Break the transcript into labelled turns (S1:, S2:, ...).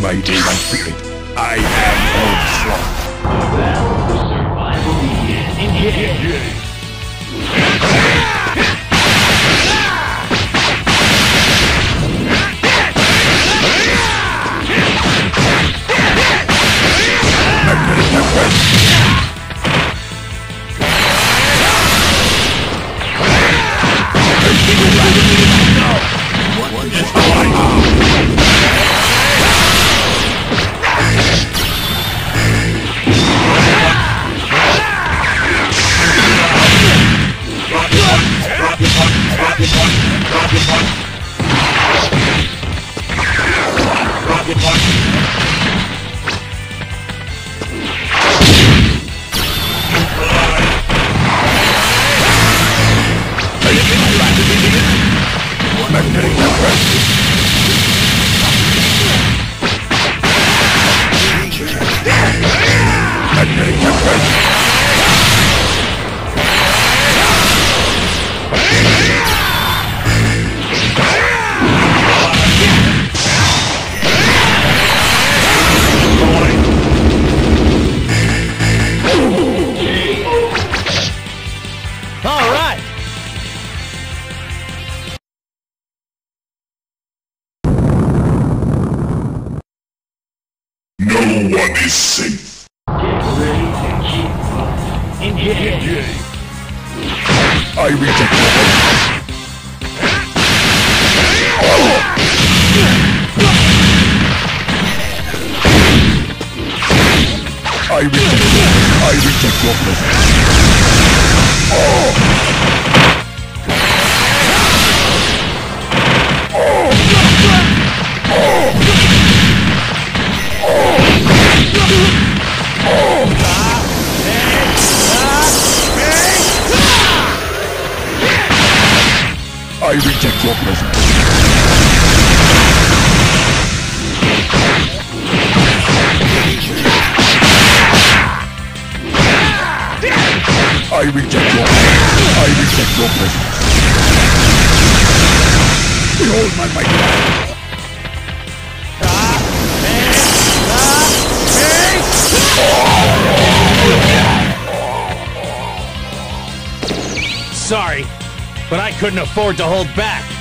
S1: my spirit. I am Onslaught.
S2: Battle for survival begins.
S1: One is safe.
S2: Get ready to keep fighting. Engage.
S1: I reject I reject I reject your presence. Reject your presence. I reject your I reject your presence. Behold my mighty
S3: Sorry, but I couldn't afford to hold back.